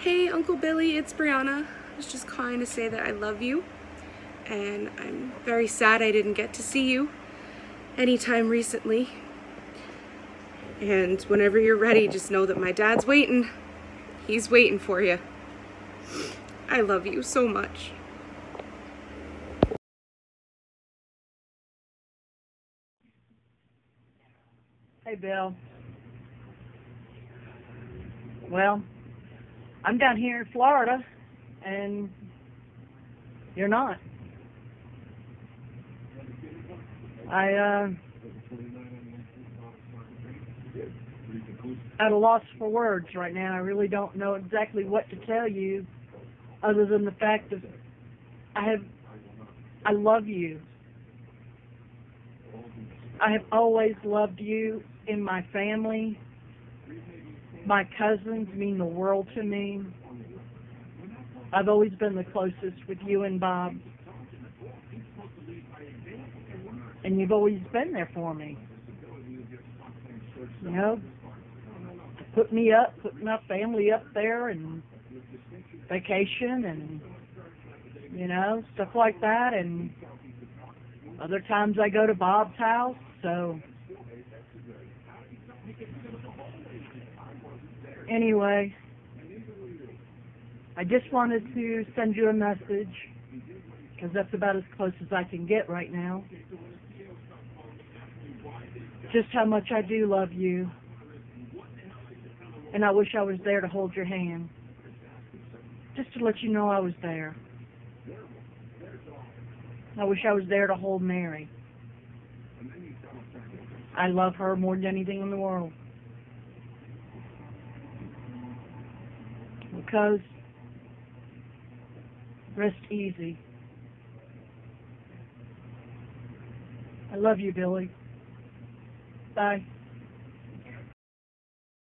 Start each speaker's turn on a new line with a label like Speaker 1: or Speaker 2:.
Speaker 1: Hey, Uncle Billy, it's Brianna. I was just calling to say that I love you, and I'm very sad I didn't get to see you anytime recently. And whenever you're ready, just know that my dad's waiting. He's waiting for you. I love you so much.
Speaker 2: Hey, Bill. Well, I'm down here in Florida, and you're not. I, uh, at a loss for words right now. I really don't know exactly what to tell you, other than the fact that I have, I love you. I have always loved you in my family. My cousins mean the world to me. I've always been the closest with you and Bob. And you've always been there for me. You know, put me up, put my family up there and vacation and, you know, stuff like that. And other times I go to Bob's house, so anyway, I just wanted to send you a message because that's about as close as I can get right now. Just how much I do love you. And I wish I was there to hold your hand. Just to let you know I was there. I wish I was there to hold Mary. I love her more than anything in the world. Because rest easy. I love you, Billy. Bye.